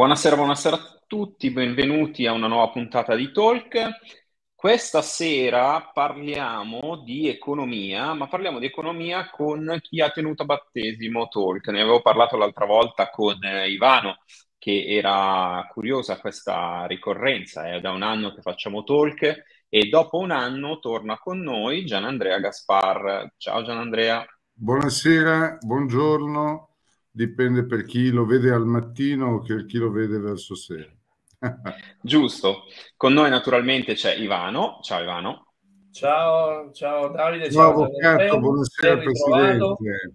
Buonasera, buonasera a tutti, benvenuti a una nuova puntata di Talk. Questa sera parliamo di economia, ma parliamo di economia con chi ha tenuto a battesimo Talk. Ne avevo parlato l'altra volta con eh, Ivano, che era curiosa questa ricorrenza. È da un anno che facciamo Talk e dopo un anno torna con noi Gianandrea Gaspar. Ciao Gianandrea. Buonasera, buongiorno dipende per chi lo vede al mattino o per chi lo vede verso sera. Giusto. Con noi naturalmente c'è Ivano. Ciao Ivano. Ciao, ciao Davide. Ciao, ciao Avvocato, buonasera Presidente.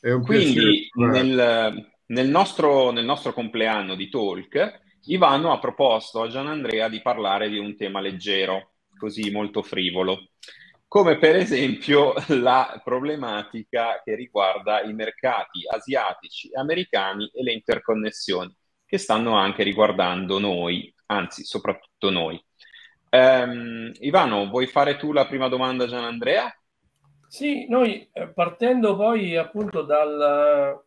È un Quindi nel, nel, nostro, nel nostro compleanno di Talk, Ivano ha proposto a Gianandrea di parlare di un tema leggero, così molto frivolo come per esempio la problematica che riguarda i mercati asiatici e americani e le interconnessioni che stanno anche riguardando noi, anzi soprattutto noi. Um, Ivano, vuoi fare tu la prima domanda a Gian Andrea? Sì, noi eh, partendo poi appunto dal,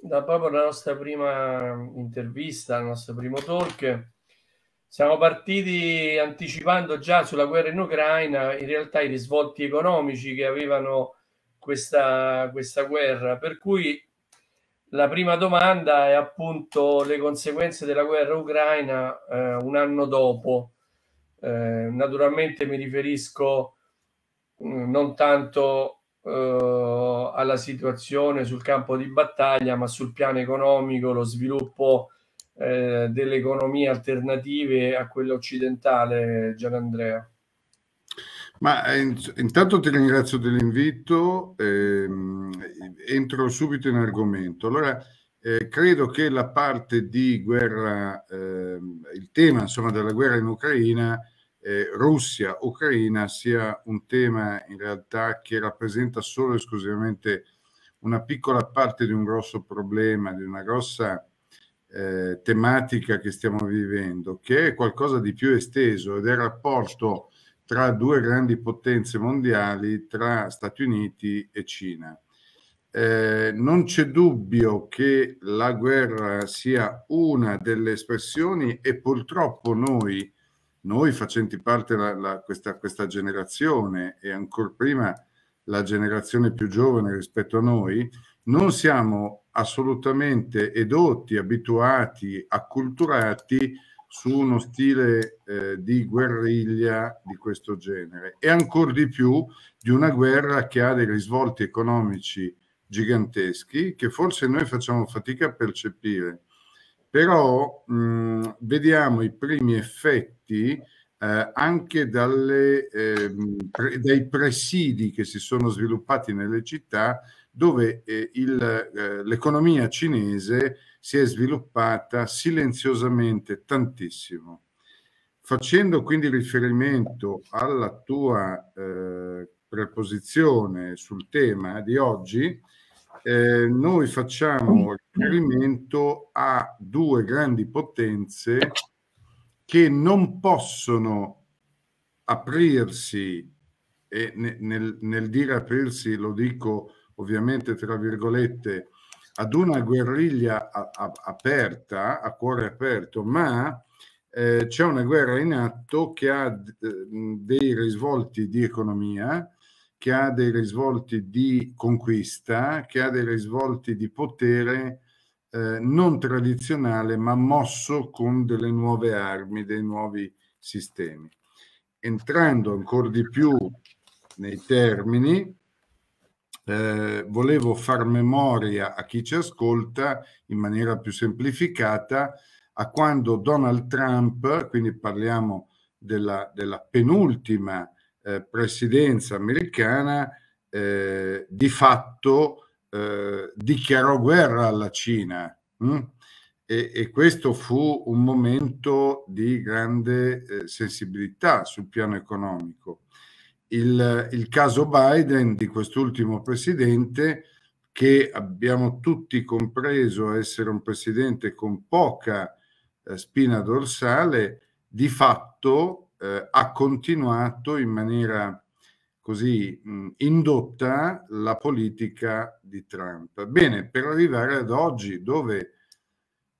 da proprio la nostra prima intervista, il nostro primo talk, siamo partiti anticipando già sulla guerra in Ucraina in realtà i risvolti economici che avevano questa, questa guerra, per cui la prima domanda è appunto le conseguenze della guerra ucraina eh, un anno dopo. Eh, naturalmente mi riferisco mm, non tanto eh, alla situazione sul campo di battaglia, ma sul piano economico, lo sviluppo eh, delle economie alternative a quella occidentale, Gianandrea? Ma eh, intanto ti ringrazio dell'invito, ehm, entro subito in argomento. Allora, eh, credo che la parte di guerra, eh, il tema insomma della guerra in Ucraina, eh, Russia-Ucraina sia un tema in realtà che rappresenta solo e esclusivamente una piccola parte di un grosso problema, di una grossa eh, tematica che stiamo vivendo, che è qualcosa di più esteso ed è il rapporto tra due grandi potenze mondiali, tra Stati Uniti e Cina. Eh, non c'è dubbio che la guerra sia una delle espressioni e purtroppo noi, noi facenti parte di questa, questa generazione e ancora prima la generazione più giovane rispetto a noi, non siamo assolutamente edotti, abituati, acculturati su uno stile eh, di guerriglia di questo genere e ancora di più di una guerra che ha dei risvolti economici giganteschi che forse noi facciamo fatica a percepire. Però mh, vediamo i primi effetti eh, anche dalle, eh, pre, dai presidi che si sono sviluppati nelle città dove eh, eh, l'economia cinese si è sviluppata silenziosamente tantissimo. Facendo quindi riferimento alla tua eh, preposizione sul tema di oggi, eh, noi facciamo riferimento a due grandi potenze che non possono aprirsi, e nel, nel dire aprirsi lo dico ovviamente tra virgolette, ad una guerriglia a, a, aperta, a cuore aperto, ma eh, c'è una guerra in atto che ha eh, dei risvolti di economia, che ha dei risvolti di conquista, che ha dei risvolti di potere eh, non tradizionale, ma mosso con delle nuove armi, dei nuovi sistemi. Entrando ancora di più nei termini, eh, volevo far memoria a chi ci ascolta in maniera più semplificata a quando Donald Trump, quindi parliamo della, della penultima eh, presidenza americana, eh, di fatto eh, dichiarò guerra alla Cina. Hm? E, e, questo fu un momento di grande eh, sensibilità sul piano economico il, il caso Biden di quest'ultimo presidente che abbiamo tutti compreso essere un presidente con poca eh, spina dorsale, di fatto eh, ha continuato in maniera così mh, indotta la politica di Trump. Bene, per arrivare ad oggi dove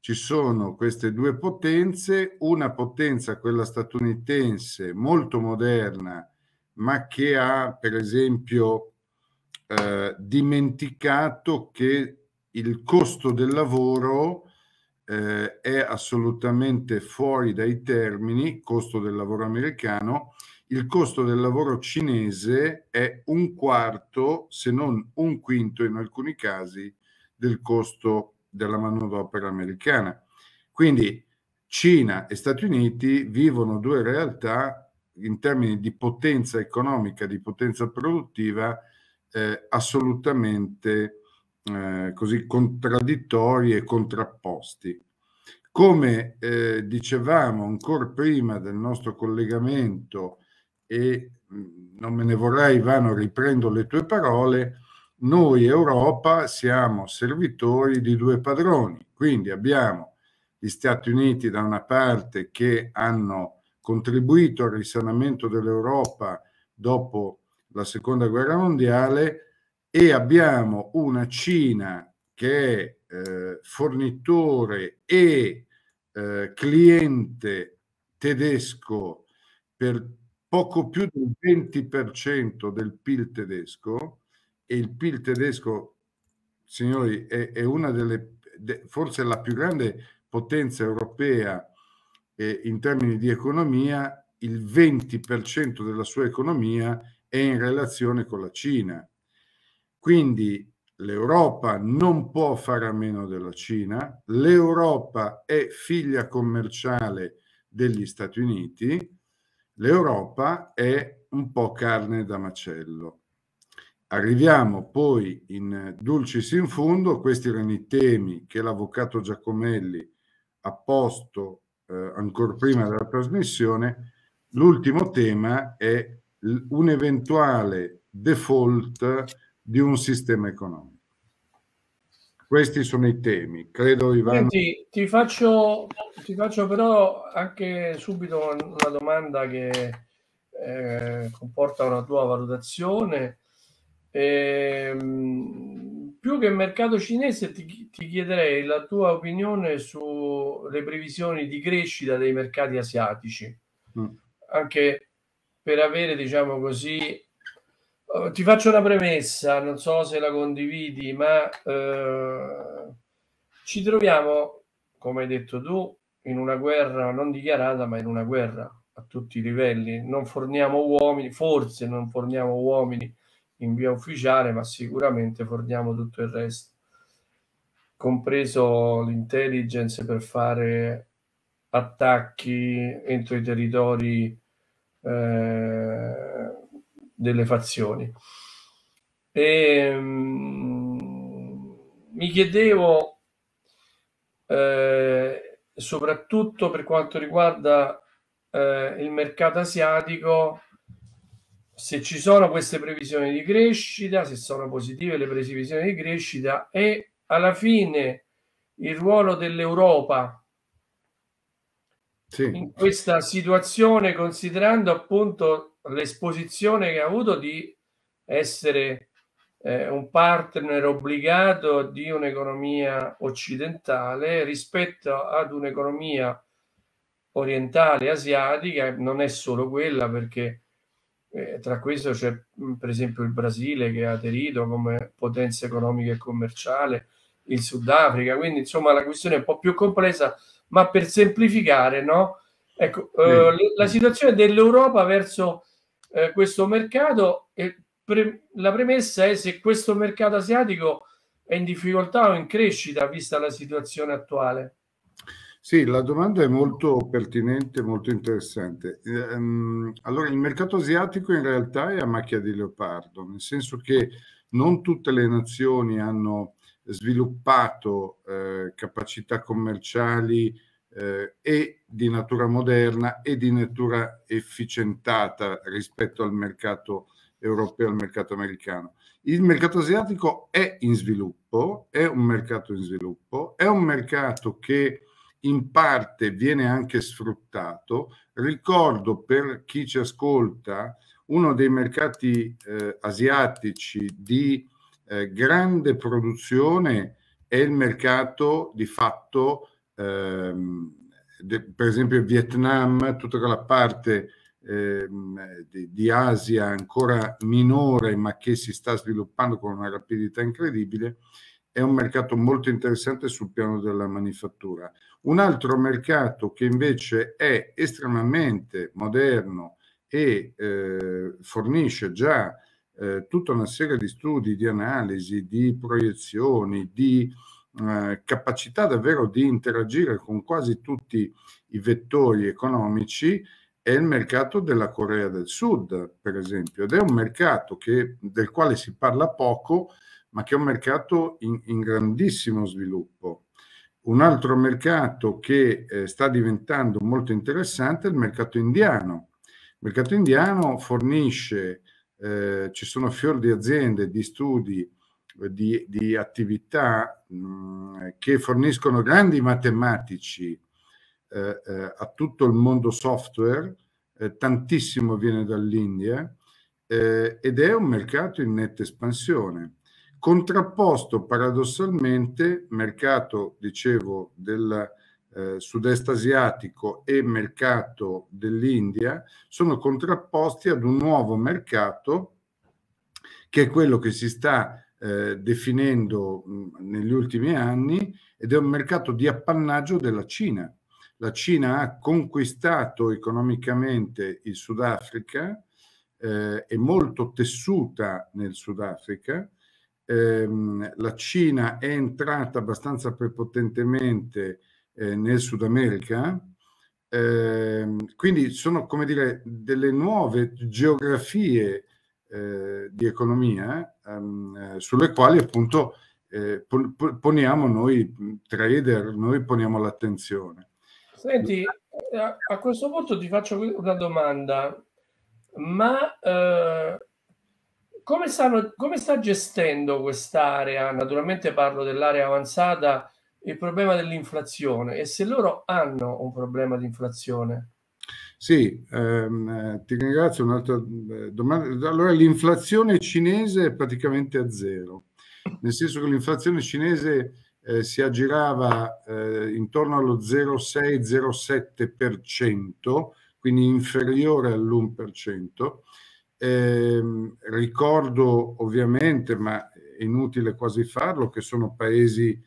ci sono queste due potenze, una potenza, quella statunitense, molto moderna, ma che ha per esempio eh, dimenticato che il costo del lavoro eh, è assolutamente fuori dai termini, costo del lavoro americano, il costo del lavoro cinese è un quarto, se non un quinto in alcuni casi, del costo della manodopera americana. Quindi Cina e Stati Uniti vivono due realtà in termini di potenza economica, di potenza produttiva, eh, assolutamente eh, così contraddittori e contrapposti. Come eh, dicevamo ancora prima del nostro collegamento, e non me ne vorrei Ivano, riprendo le tue parole, noi Europa siamo servitori di due padroni, quindi abbiamo gli Stati Uniti da una parte che hanno contribuito al risanamento dell'Europa dopo la seconda guerra mondiale e abbiamo una Cina che è eh, fornitore e eh, cliente tedesco per poco più del 20% del PIL tedesco e il PIL tedesco, signori, è, è una delle, forse la più grande potenza europea eh, in termini di economia, il 20% della sua economia è in relazione con la Cina. Quindi l'Europa non può fare a meno della Cina, l'Europa è figlia commerciale degli Stati Uniti, l'Europa è un po' carne da macello. Arriviamo poi in dulcis in fundo, questi erano i temi che l'avvocato Giacomelli ha posto eh, ancora prima della trasmissione. L'ultimo tema è un eventuale default di un sistema economico. Questi sono i temi, credo Ivano. Senti, ti, faccio, ti faccio però anche subito una domanda che eh, comporta una tua valutazione eh, più che il mercato cinese ti, ti, chiederei la tua opinione sulle previsioni di crescita dei mercati asiatici, mm. anche per avere, diciamo così, uh, ti faccio una premessa, non so se la condividi, ma uh, ci troviamo, come hai detto tu, in una guerra non dichiarata, ma in una guerra a tutti i livelli. Non forniamo uomini, forse non forniamo uomini in via ufficiale, ma sicuramente forniamo tutto il resto, compreso l'intelligence per fare attacchi entro i territori eh, delle fazioni. E, um, mi chiedevo, eh, soprattutto per quanto riguarda eh, il mercato asiatico, se ci sono queste previsioni di crescita, se sono positive le previsioni di crescita e alla fine il ruolo dell'Europa sì. in questa situazione, considerando appunto l'esposizione che ha avuto di essere eh, un partner obbligato di un'economia occidentale rispetto ad un'economia orientale asiatica, non è solo quella perché eh, tra questo c'è mm, per esempio il Brasile che ha aderito come potenza economica e commerciale, il Sudafrica, quindi insomma la questione è un po' più complessa, ma per semplificare, no? Ecco, eh, la situazione dell'Europa verso eh, questo mercato, pre- la premessa è se questo mercato asiatico è in difficoltà o in crescita vista la situazione attuale. Sì, la domanda è molto pertinente, molto interessante. Ehm, allora, il mercato asiatico in realtà è a macchia di leopardo, nel senso che non tutte le nazioni hanno sviluppato eh, capacità commerciali eh, e di natura moderna e di natura efficientata rispetto al mercato europeo al mercato americano. Il mercato asiatico è in sviluppo, è un mercato in sviluppo, è un mercato che in parte viene anche sfruttato. Ricordo per chi ci ascolta, uno dei mercati eh, asiatici di eh, grande produzione è il mercato di fatto ehm, de, per esempio Vietnam, tutta quella parte ehm, di, di, Asia ancora minore ma che si sta sviluppando con una rapidità incredibile, è un mercato molto interessante sul piano della manifattura. Un altro mercato che invece è estremamente moderno e eh, fornisce già eh, tutta una serie di studi, di analisi, di proiezioni, di eh, capacità davvero di interagire con quasi tutti i vettori economici è il mercato della Corea del Sud, per esempio, ed è un mercato che, del quale si parla poco, ma che è un mercato in, in grandissimo sviluppo. Un altro mercato che eh, sta diventando molto interessante è il mercato indiano. Il mercato indiano fornisce, eh, ci sono fior di aziende, di studi, di, di attività mh, mm, che forniscono grandi matematici eh, eh, a tutto il mondo software, eh, tantissimo viene dall'India eh, ed è un mercato in netta espansione. Contrapposto paradossalmente, mercato, dicevo, del eh, sud-est asiatico e mercato dell'India sono contrapposti ad un nuovo mercato che è quello che si sta eh, definendo mh, negli ultimi anni ed è un mercato di appannaggio della Cina. La Cina ha conquistato economicamente il Sudafrica, eh, è molto tessuta nel Sudafrica, ehm, la Cina è entrata abbastanza prepotentemente eh, nel Sud America, eh, quindi sono come dire delle nuove geografie eh, di economia ehm, eh, sulle quali appunto eh, poniamo noi trader, noi poniamo l'attenzione. Senti, a questo punto ti faccio una domanda, ma eh, come, stanno, come sta gestendo quest'area? Naturalmente parlo dell'area avanzata, il problema dell'inflazione e se loro hanno un problema di inflazione. Sì, ehm, ti ringrazio. Un'altra eh, domanda. Allora, l'inflazione cinese è praticamente a zero, nel senso che l'inflazione cinese eh, si aggirava eh, intorno allo 0,6-0,7%, quindi inferiore all'1%. Eh, ricordo ovviamente, ma è inutile quasi farlo, che sono paesi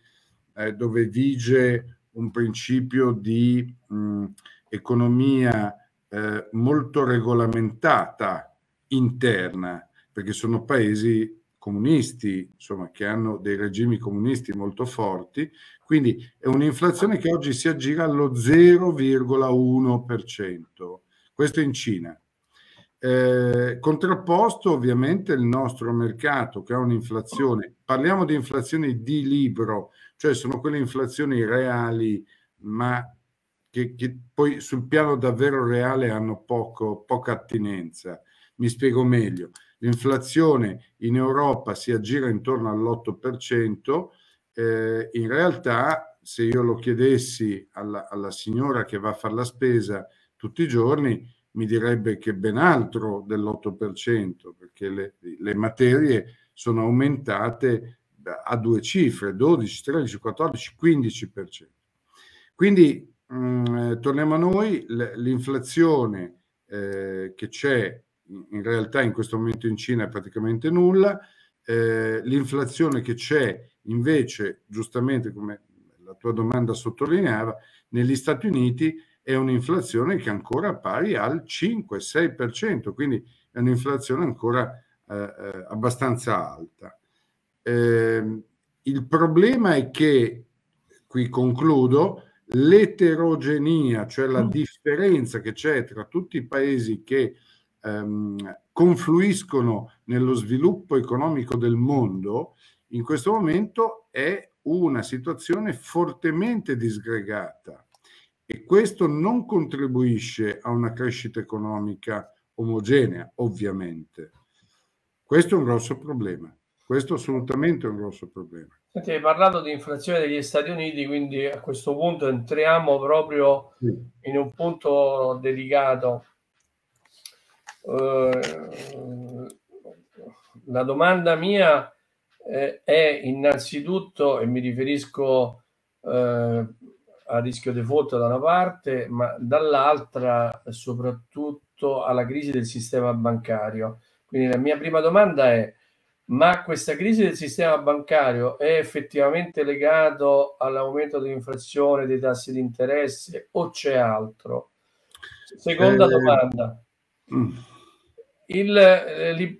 eh, dove vige un principio di mh, economia eh, molto regolamentata interna, perché sono paesi comunisti, insomma, che hanno dei regimi comunisti molto forti, quindi è un'inflazione che oggi si aggira allo 0,1%. Questo in Cina. Eh, contrapposto ovviamente il nostro mercato che ha un'inflazione, parliamo di inflazioni di libro, cioè sono quelle inflazioni reali, ma che, che poi sul piano davvero reale hanno poco, poca attinenza. Mi spiego meglio l'inflazione in Europa si aggira intorno all'8%, eh, in realtà se io lo chiedessi alla, alla, signora che va a fare la spesa tutti i giorni, mi direbbe che ben altro dell'8%, perché le, le materie sono aumentate a due cifre, 12, 13, 14, 15%. Quindi mh, mm, torniamo a noi, l'inflazione eh, che c'è in realtà in questo momento in Cina è praticamente nulla, eh, l'inflazione che c'è invece, giustamente come la tua domanda sottolineava, negli Stati Uniti è un'inflazione che è ancora pari al 5-6%, quindi è un'inflazione ancora eh, eh, abbastanza alta. Eh, il problema è che, qui concludo, l'eterogenea, cioè la mm. differenza che c'è tra tutti i paesi che ehm, confluiscono nello sviluppo economico del mondo, in questo momento è una situazione fortemente disgregata e questo non contribuisce a una crescita economica omogenea, ovviamente. Questo è un grosso problema. Questo assolutamente è un grosso problema. Senti, hai parlato di inflazione degli Stati Uniti, quindi a questo punto entriamo proprio sì. in un punto delicato eh, la domanda mia eh, è innanzitutto, e mi riferisco eh, a rischio default da una parte, ma dall'altra soprattutto alla crisi del sistema bancario. Quindi la mia prima domanda è, ma questa crisi del sistema bancario è effettivamente legato all'aumento dell'inflazione, dei tassi di interesse o c'è altro? Seconda eh, domanda. Il, eh,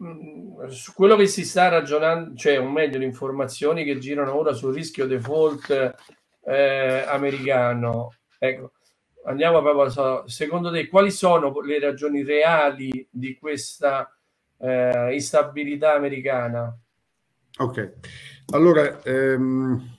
su quello che si sta ragionando, cioè o meglio le informazioni che girano ora sul rischio default eh, americano, ecco, andiamo proprio, secondo te quali sono le ragioni reali di questa eh, instabilità americana? Ok, allora ehm,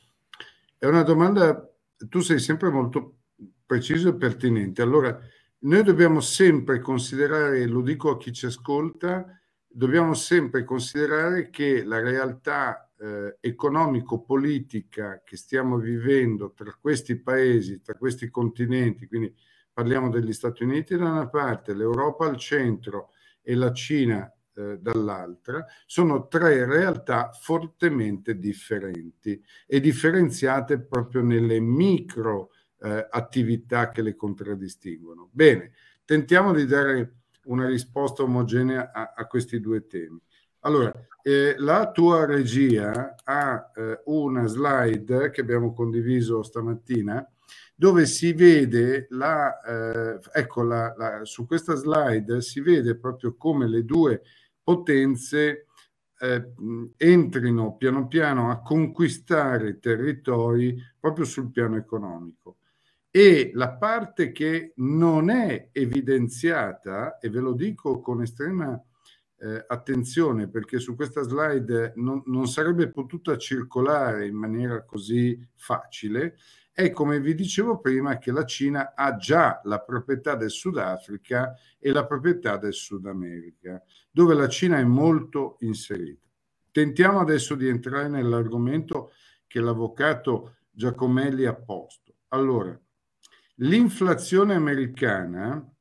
è una domanda, tu sei sempre molto preciso e pertinente. Allora, noi dobbiamo sempre considerare, lo dico a chi ci ascolta, dobbiamo sempre considerare che la realtà eh, economico-politica che stiamo vivendo tra questi paesi, tra questi continenti, quindi parliamo degli Stati Uniti da una parte, l'Europa al centro e la Cina eh, dall'altra, sono tre realtà fortemente differenti e differenziate proprio nelle micro eh, attività che le contraddistinguono. Bene, tentiamo di dare una risposta omogenea a, a questi due temi. Allora, eh, la tua regia ha eh, una slide che abbiamo condiviso stamattina dove si vede la, eh, ecco, la, la, su questa slide si vede proprio come le due potenze eh, entrino piano piano a conquistare territori proprio sul piano economico. E la parte che non è evidenziata, e ve lo dico con estrema eh, attenzione perché su questa slide non, non sarebbe potuta circolare in maniera così facile, è come vi dicevo prima che la Cina ha già la proprietà del Sudafrica e la proprietà del Sud America, dove la Cina è molto inserita. Tentiamo adesso di entrare nell'argomento che l'avvocato Giacomelli ha posto. Allora, L'inflazione americana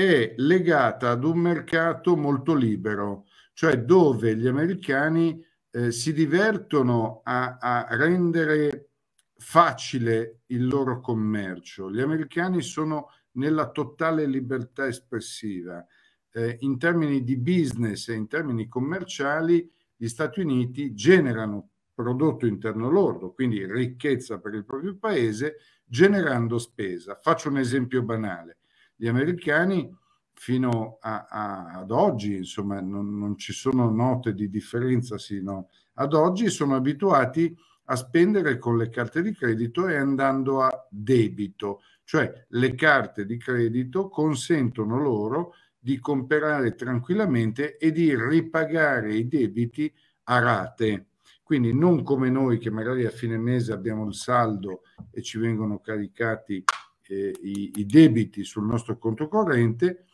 è legata ad un mercato molto libero, cioè dove gli americani eh, si divertono a, a rendere facile il loro commercio. Gli americani sono nella totale libertà espressiva. Eh, in termini di business e in termini commerciali, gli Stati Uniti generano prodotto interno lordo, quindi ricchezza per il proprio paese, generando spesa. Faccio un esempio banale. Gli americani fino a, a, ad oggi, insomma, non, non, ci sono note di differenza sino ad oggi, sono abituati a spendere con le carte di credito e andando a debito, cioè le carte di credito consentono loro di comprare tranquillamente e di ripagare i debiti a rate. Quindi non come noi che magari a fine mese abbiamo il saldo e ci vengono caricati eh, i, i, debiti sul nostro conto corrente,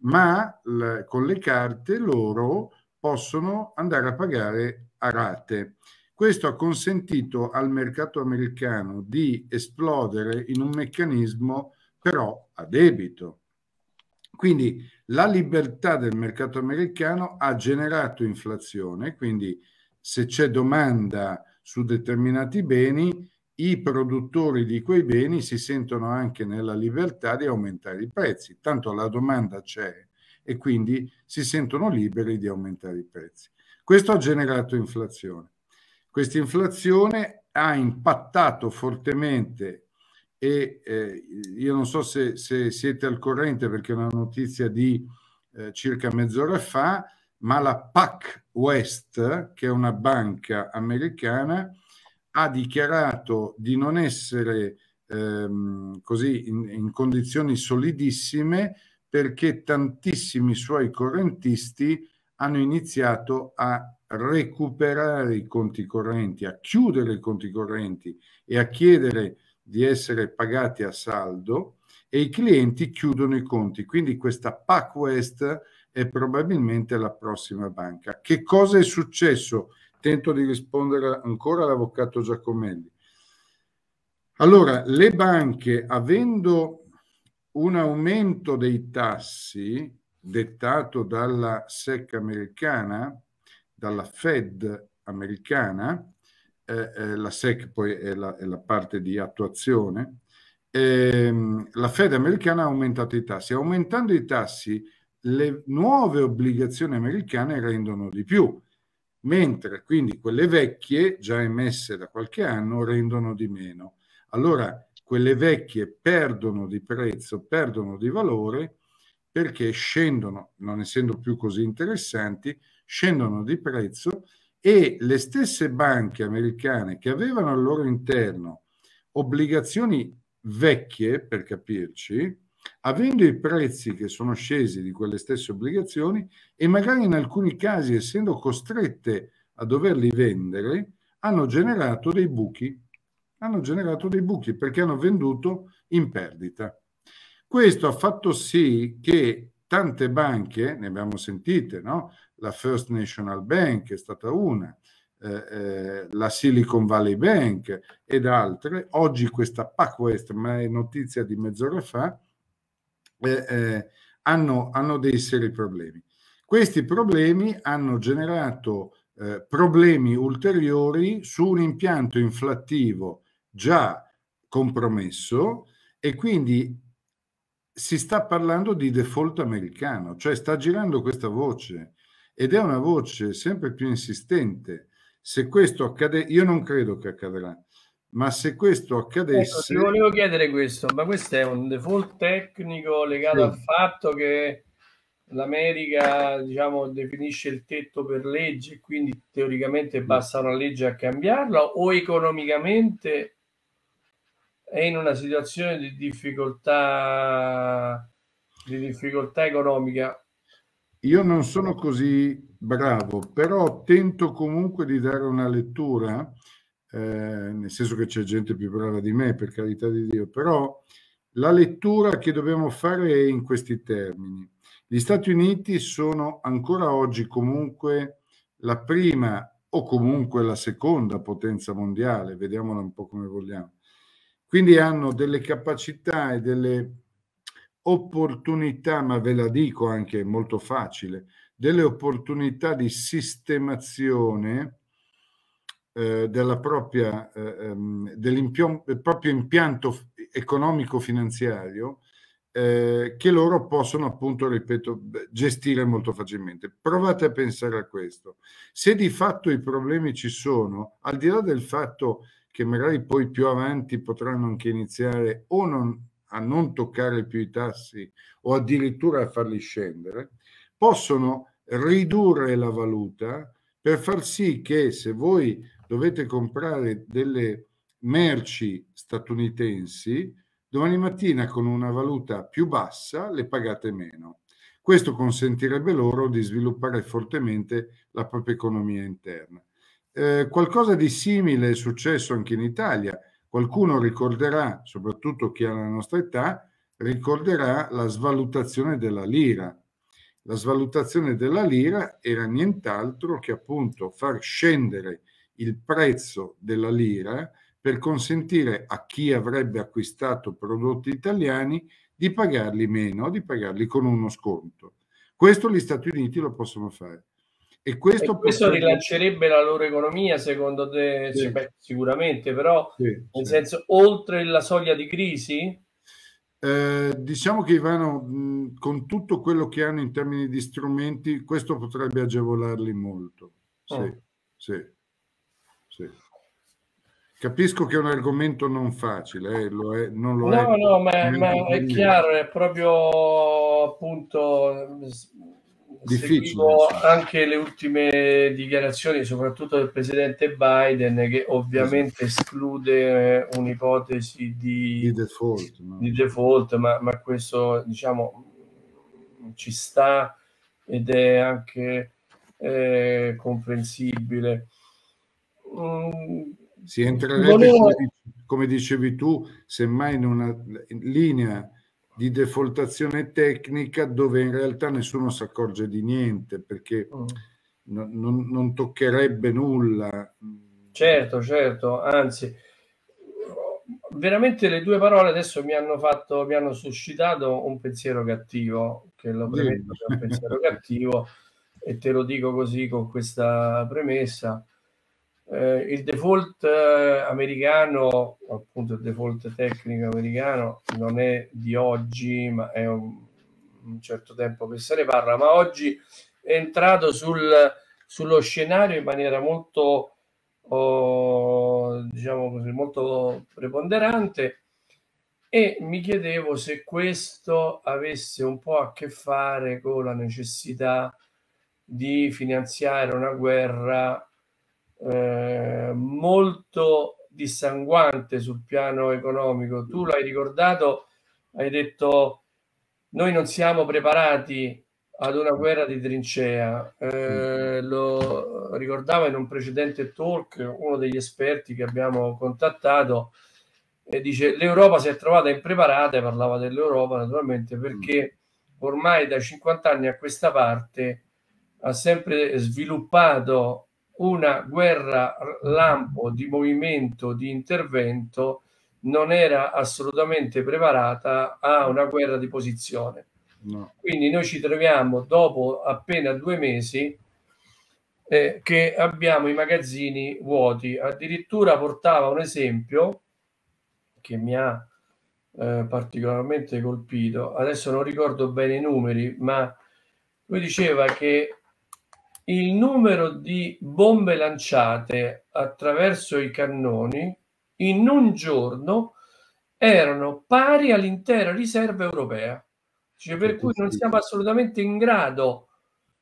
ma l- con le carte loro possono andare a pagare a rate. Questo ha consentito al mercato americano di esplodere in un meccanismo però a debito. Quindi la libertà del mercato americano ha generato inflazione, quindi se c'è domanda su determinati beni, i produttori di quei beni si sentono anche nella libertà di aumentare i prezzi, tanto la domanda c'è e quindi si sentono liberi di aumentare i prezzi. Questo ha generato inflazione. Questa inflazione ha impattato fortemente e eh, io non so se, se, siete al corrente perché è una notizia di eh, circa mezz'ora fa, ma la PAC West, che è una banca americana, ha dichiarato di non essere ehm, così in, in condizioni solidissime perché tantissimi suoi correntisti hanno iniziato a recuperare i conti correnti, a chiudere i conti correnti e a chiedere di essere pagati a saldo e i clienti chiudono i conti. Quindi questa PAC West è probabilmente la prossima banca. Che cosa è successo? Tento di rispondere ancora all'avvocato Giacomelli. Allora, le banche, avendo un aumento dei tassi dettato dalla SEC americana, dalla Fed americana, eh, eh, la SEC poi è la, è la parte di attuazione, ehm, la Fed americana ha aumentato i tassi. Aumentando i tassi, le nuove obbligazioni americane rendono di più, mentre quindi quelle vecchie, già emesse da qualche anno, rendono di meno. Allora, quelle vecchie perdono di prezzo, perdono di valore perché scendono, non essendo più così interessanti, scendono di prezzo e le stesse banche americane che avevano al loro interno obbligazioni vecchie, per capirci, avendo i prezzi che sono scesi di quelle stesse obbligazioni e magari in alcuni casi essendo costrette a doverli vendere, hanno generato dei buchi, hanno generato dei buchi perché hanno venduto in perdita. Questo ha fatto sì che tante banche, ne abbiamo sentite, no? la First National Bank è stata una, eh, eh, la Silicon Valley Bank ed altre, oggi questa PacWest, ma è notizia di mezz'ora fa, eh, eh, hanno, hanno, dei seri problemi. Questi problemi hanno generato eh, problemi ulteriori su un impianto inflattivo già compromesso e quindi si sta parlando di default americano, cioè sta girando questa voce ed è una voce sempre più insistente. Se questo accade, io non credo che accadrà, ma se questo accadesse... Ecco, ti volevo chiedere questo, ma questo è un default tecnico legato sì. al fatto che l'America diciamo, definisce il tetto per legge quindi teoricamente basta una legge a cambiarla o economicamente è in una situazione di difficoltà, di difficoltà economica io non sono così bravo, però tento comunque di dare una lettura, eh, nel senso che c'è gente più brava di me, per carità di Dio, però la lettura che dobbiamo fare è in questi termini. Gli Stati Uniti sono ancora oggi comunque la prima o comunque la seconda potenza mondiale, vediamola un po' come vogliamo. Quindi hanno delle capacità e delle opportunità, ma ve la dico anche molto facile, delle opportunità di sistemazione eh, della propria, eh, ehm, del proprio impianto economico-finanziario eh, che loro possono appunto, ripeto, gestire molto facilmente. Provate a pensare a questo. Se di fatto i problemi ci sono, al di là del fatto che magari poi più avanti potranno anche iniziare o non a non toccare più i tassi o addirittura a farli scendere, possono ridurre la valuta per far sì che se voi dovete comprare delle merci statunitensi, domani mattina con una valuta più bassa le pagate meno. Questo consentirebbe loro di sviluppare fortemente la propria economia interna. Eh, qualcosa di simile è successo anche in Italia Qualcuno ricorderà, soprattutto chi ha la nostra età, ricorderà la svalutazione della lira. La svalutazione della lira era nient'altro che appunto far scendere il prezzo della lira per consentire a chi avrebbe acquistato prodotti italiani di pagarli meno, di pagarli con uno sconto. Questo gli Stati Uniti lo possono fare. E questo, e questo potrebbe... rilancerebbe la loro economia, secondo te? Sì. Beh, sicuramente, però sì, nel sì. senso, oltre la soglia di crisi? Eh, diciamo che Ivano, mh, con tutto quello che hanno in termini di strumenti, questo potrebbe agevolarli molto. Sì, oh. sì, sì. Capisco che è un argomento non facile, eh, lo è, non lo no, è. No, no, ma, ma è chiaro, è proprio appunto difficile. anche le ultime dichiarazioni, soprattutto del presidente Biden, che ovviamente esclude un'ipotesi di, di default, no? di default ma, ma, questo diciamo ci sta ed è anche eh, comprensibile. Mm, si entrerebbe, volevo... come dicevi tu, semmai in una linea di defaultazione tecnica dove in realtà nessuno si accorge di niente perché mm. no, non, non, toccherebbe nulla. Certo, certo, anzi, veramente le due parole adesso mi hanno fatto, mi hanno suscitato un pensiero cattivo, che lo premetto è un pensiero cattivo e te lo dico così con questa premessa. Eh, il default eh, americano, appunto il default tecnico americano, non è di oggi, ma è un, un certo tempo che se ne parla, ma oggi è entrato sul, sullo scenario in maniera molto, oh, diciamo così, molto preponderante e mi chiedevo se questo avesse un po' a che fare con la necessità di finanziare una guerra eh, molto dissanguante sul piano economico. Tu l'hai ricordato, hai detto noi non siamo preparati ad una guerra di trincea. Eh, lo ricordava in un precedente talk uno degli esperti che abbiamo contattato e dice l'Europa si è trovata impreparata, parlava dell'Europa naturalmente perché ormai da 50 anni a questa parte ha sempre sviluppato una guerra lampo di movimento, di intervento, non era assolutamente preparata a una guerra di posizione. No. Quindi noi ci troviamo dopo appena due mesi eh, che abbiamo i magazzini vuoti. Addirittura portava un esempio che mi ha eh, particolarmente colpito. Adesso non ricordo bene i numeri, ma lui diceva che il numero di bombe lanciate attraverso i cannoni in un giorno erano pari all'intera riserva europea. Cioè, per cui non siamo assolutamente in grado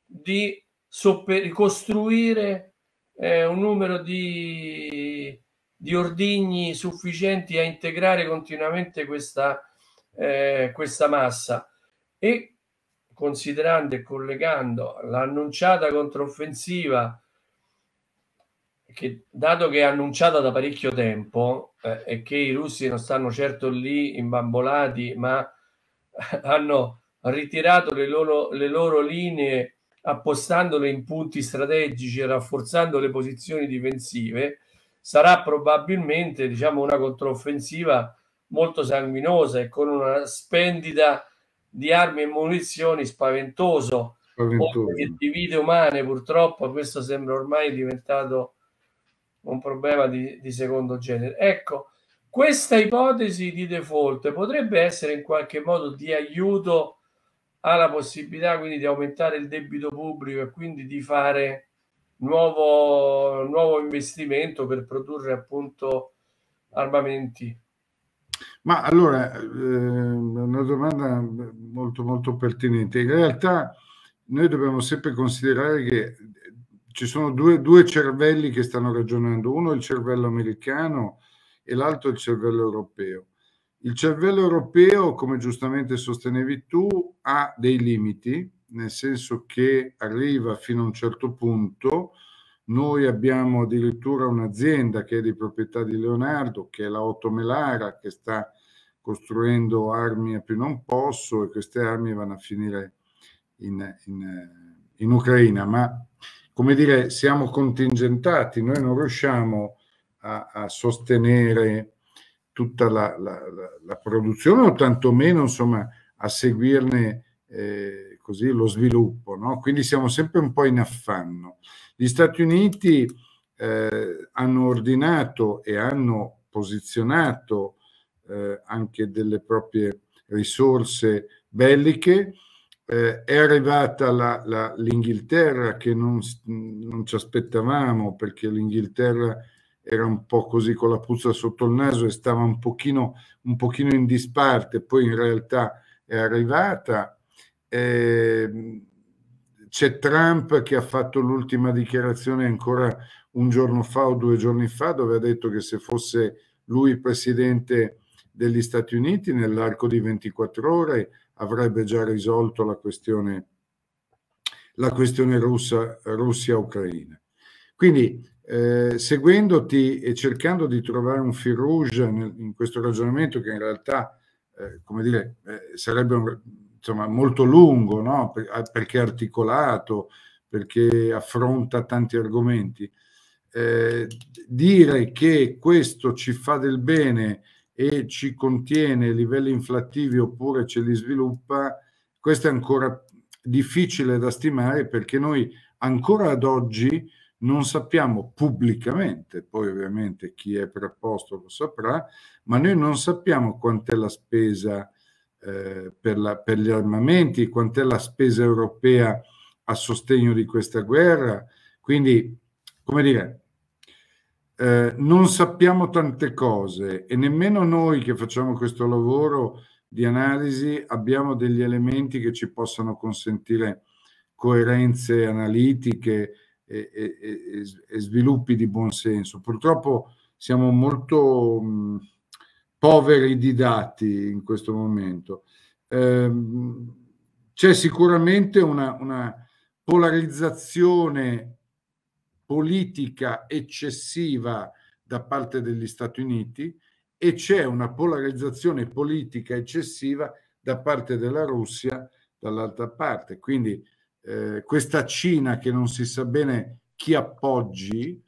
di sopper- costruire eh, un numero di, di, ordigni sufficienti a integrare continuamente questa, eh, questa massa. E considerando e collegando l'annunciata controffensiva che dato che è annunciata da parecchio tempo eh, e che i russi non stanno certo lì imbambolati ma hanno ritirato le loro, le loro linee appostandole in punti strategici e rafforzando le posizioni difensive sarà probabilmente diciamo una controffensiva molto sanguinosa e con una spendita di armi e munizioni spaventoso, spaventoso. che divide umane purtroppo questo sembra ormai diventato un problema di, di secondo genere. Ecco questa ipotesi di default potrebbe essere in qualche modo di aiuto alla possibilità quindi di aumentare il debito pubblico e quindi di fare nuovo, nuovo investimento per produrre appunto armamenti ma allora, eh, una domanda molto, molto pertinente. In realtà noi dobbiamo sempre considerare che ci sono due, due cervelli che stanno ragionando, uno è il cervello americano e l'altro è il cervello europeo. Il cervello europeo, come giustamente sostenevi tu, ha dei limiti, nel senso che arriva fino a un certo punto, noi abbiamo addirittura un'azienda che è di proprietà di Leonardo, che è la Otto Melara, che sta costruendo armi a più non posso e queste armi vanno a finire in, in, in Ucraina. Ma come dire, siamo contingentati, noi non riusciamo a, a sostenere tutta la, la, la, la, produzione o tantomeno insomma a seguirne eh, così lo sviluppo. No? Quindi siamo sempre un po' in affanno. Gli Stati Uniti eh, hanno ordinato e hanno posizionato eh, anche delle proprie risorse belliche. Eh, è arrivata l'Inghilterra che non, non, ci aspettavamo perché l'Inghilterra era un po' così con la puzza sotto il naso e stava un pochino, un pochino in disparte, poi in realtà è arrivata. Eh, c'è Trump che ha fatto l'ultima dichiarazione ancora un giorno fa o due giorni fa, dove ha detto che se fosse lui presidente degli Stati Uniti, nell'arco di 24 ore avrebbe già risolto la questione, la questione russa, Russia-Ucraina. Quindi, eh, seguendoti e cercando di trovare un fil rouge in questo ragionamento, che in realtà, eh, come dire, eh, sarebbe un, insomma, molto lungo, no? perché articolato, perché affronta tanti argomenti. Eh, dire che questo ci fa del bene e ci contiene livelli inflattivi oppure ce li sviluppa, questo è ancora difficile da stimare perché noi ancora ad oggi non sappiamo pubblicamente, poi ovviamente chi è preposto lo saprà, ma noi non sappiamo quant'è la spesa eh, per, la, per, gli armamenti, quant'è la spesa europea a sostegno di questa guerra. Quindi, come dire, eh, non sappiamo tante cose e nemmeno noi che facciamo questo lavoro di analisi abbiamo degli elementi che ci possano consentire coerenze analitiche e, e, e sviluppi di buonsenso. Purtroppo siamo molto mh, poveri di dati in questo momento. Eh, c'è sicuramente una, una polarizzazione politica eccessiva da parte degli Stati Uniti e c'è una polarizzazione politica eccessiva da parte della Russia dall'altra parte. Quindi eh, questa Cina che non si sa bene chi appoggi,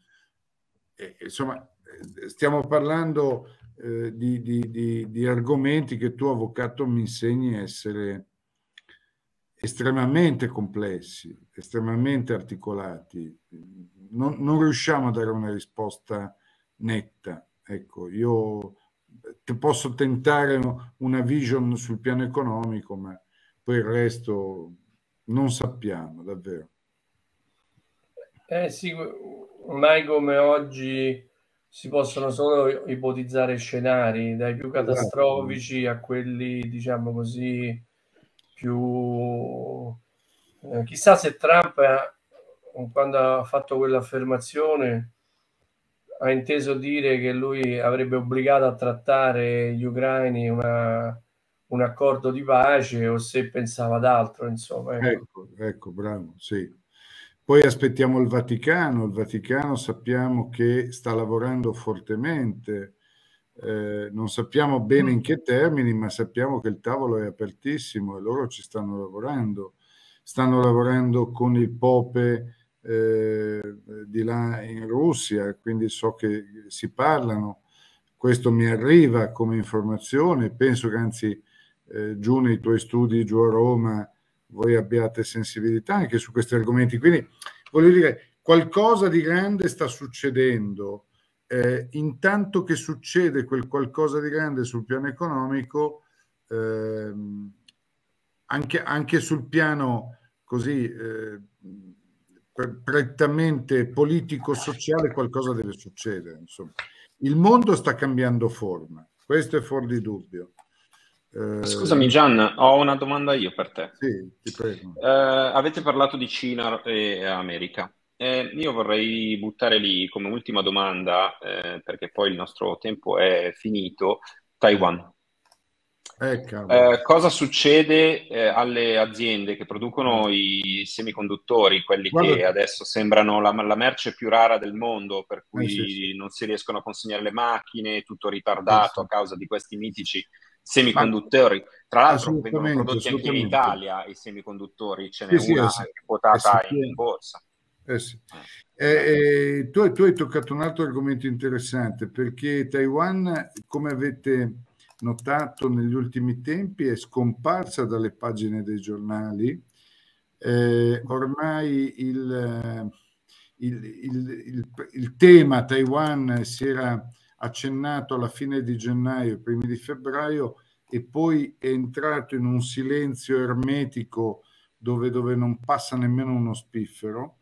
eh, insomma, eh, stiamo parlando eh, di, di, di, di, argomenti che tu, avvocato, mi insegni essere estremamente complessi, estremamente articolati. Non, non riusciamo a dare una risposta netta. Ecco, io ti posso tentare una vision sul piano economico, ma poi il resto non sappiamo davvero. Eh sì, mai come oggi si possono solo ipotizzare scenari, dai più esatto. catastrofici a quelli, diciamo così, più... Eh, chissà se Trump, eh, quando ha fatto quell'affermazione, ha inteso dire che lui avrebbe obbligato a trattare gli ucraini una, un accordo di pace o se pensava ad altro, insomma. Ecco, ecco, ecco bravo, sì. Poi aspettiamo il Vaticano, il Vaticano sappiamo che sta lavorando fortemente, eh, non sappiamo bene in che termini, ma sappiamo che il tavolo è apertissimo e loro ci stanno lavorando. Stanno lavorando con il Pope eh, di là in Russia, quindi so che si parlano. Questo mi arriva come informazione, penso che anzi eh, giù nei tuoi studi, giù a Roma, voi abbiate sensibilità anche su questi argomenti. Quindi voglio dire, qualcosa di grande sta succedendo. Eh, intanto che succede quel qualcosa di grande sul piano economico, ehm, anche, anche, sul piano così eh, prettamente politico-sociale, qualcosa deve succedere. Insomma. Il mondo sta cambiando forma, questo è fuori di dubbio. Eh, Scusami Gian, ho una domanda io per te. Sì, ti prego. Eh, avete parlato di Cina e America. Eh, io vorrei buttare lì come ultima domanda, eh, perché poi il nostro tempo è finito, Taiwan. Eh, eh, cosa succede eh, alle aziende che producono i semiconduttori, quelli Guarda... che adesso sembrano la, la, merce più rara del mondo, per cui sì, sì. non si riescono a consegnare le macchine, tutto ritardato a causa di questi mitici semiconduttori. Tra l'altro vengono prodotti anche in Italia i semiconduttori, ce n'è sì, una sì, quotata in borsa. Eh sì. eh, eh, tu, tu, hai toccato un altro argomento interessante perché Taiwan, come avete notato negli ultimi tempi, è scomparsa dalle pagine dei giornali. Eh, ormai il, il, il, il, tema Taiwan si era accennato alla fine di gennaio, primi di febbraio, e poi è entrato in un silenzio ermetico dove, dove non passa nemmeno uno spiffero.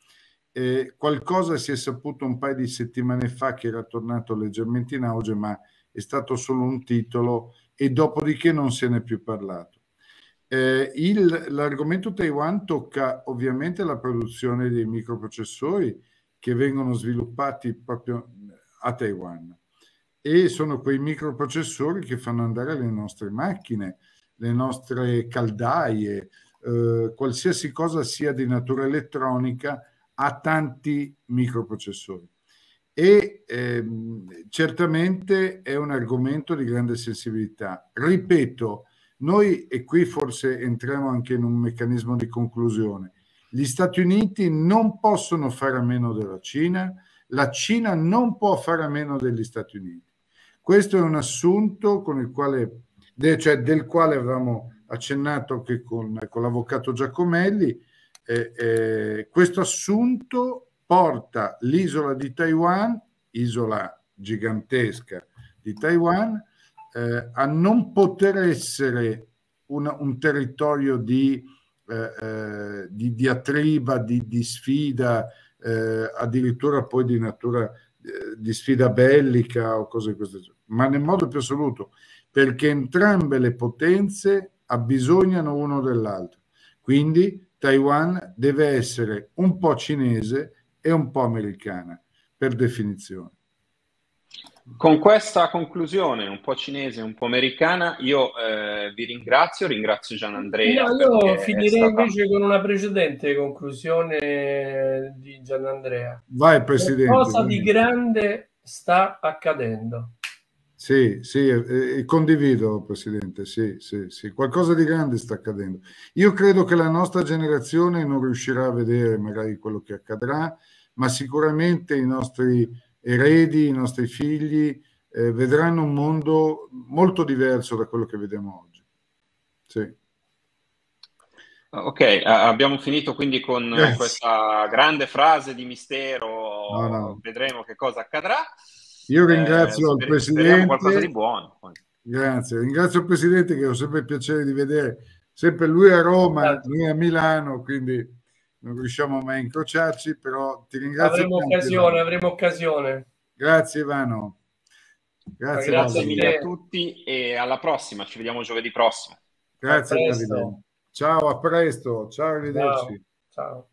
Eh, qualcosa si è saputo un paio di settimane fa che era tornato leggermente in auge, ma è stato solo un titolo e dopodiché non se n'è più parlato. Eh, il, l'argomento Taiwan tocca ovviamente la produzione dei microprocessori che vengono sviluppati proprio a Taiwan e sono quei microprocessori che fanno andare le nostre macchine, le nostre caldaie, eh, qualsiasi cosa sia di natura elettronica ha tanti microprocessori. E ehm, certamente è un argomento di grande sensibilità. Ripeto, noi, e qui forse entriamo anche in un meccanismo di conclusione, gli Stati Uniti non possono fare a meno della Cina, la Cina non può fare a meno degli Stati Uniti. Questo è un assunto quale, cioè del quale avevamo accennato anche con, con l'avvocato Giacomelli. Eh, eh, questo assunto porta l'isola di Taiwan, isola gigantesca di Taiwan, eh, a non poter essere una, un territorio di, eh, eh, di diatriba, di, di sfida, eh, addirittura poi di natura eh, di sfida bellica o cose di questo genere, ma nel modo più assoluto, perché entrambe le potenze abbisognano uno dell'altro. Quindi Taiwan deve essere un po' cinese e un po' americana, per definizione. Con questa conclusione un po' cinese, un po' americana, io eh, vi ringrazio, ringrazio Gian Andrea. No, io finirei stata... invece con una precedente conclusione di Gian Andrea. Vai, Presidente. Cosa di grande sta accadendo? Sì, sì, eh, condivido, Presidente, sì, sì, sì, qualcosa di grande sta accadendo. Io credo che la nostra generazione non riuscirà a vedere magari quello che accadrà, ma sicuramente i nostri eredi, i nostri figli eh, vedranno un mondo molto diverso da quello che vediamo oggi. Sì. Ok, abbiamo finito quindi con yes. questa grande frase di mistero, no, no. vedremo che cosa accadrà. Io ringrazio eh, il Presidente. qualcosa di buono. Grazie, ringrazio il Presidente che ho sempre il piacere di vedere, sempre lui a Roma, noi a Milano, quindi non riusciamo mai a incrociarci, però ti ringrazio. Avremo tanto, occasione, Ivano. avremo occasione. Grazie Ivano. Grazie, Grazie mille a tutti e alla prossima, ci vediamo giovedì prossimo. Grazie Davide. Ciao, a presto. Ciao, arrivederci. Ciao. Ciao.